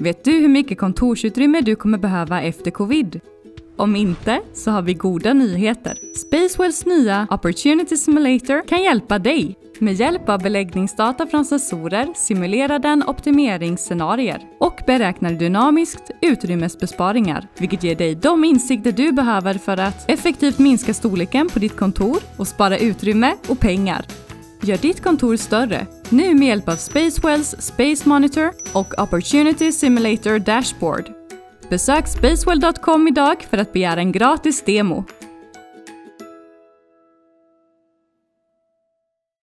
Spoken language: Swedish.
Vet du hur mycket kontorsutrymme du kommer behöva efter covid? Om inte, så har vi goda nyheter. Spacewells nya Opportunity Simulator kan hjälpa dig. Med hjälp av beläggningsdata från sensorer simulerar den optimeringsscenarier och beräknar dynamiskt utrymmesbesparingar, vilket ger dig de insikter du behöver för att effektivt minska storleken på ditt kontor och spara utrymme och pengar. Gör ditt kontor större, nu med hjälp av Spacewells Space Monitor och Opportunity Simulator Dashboard. Besök spacewell.com idag för att begära en gratis demo.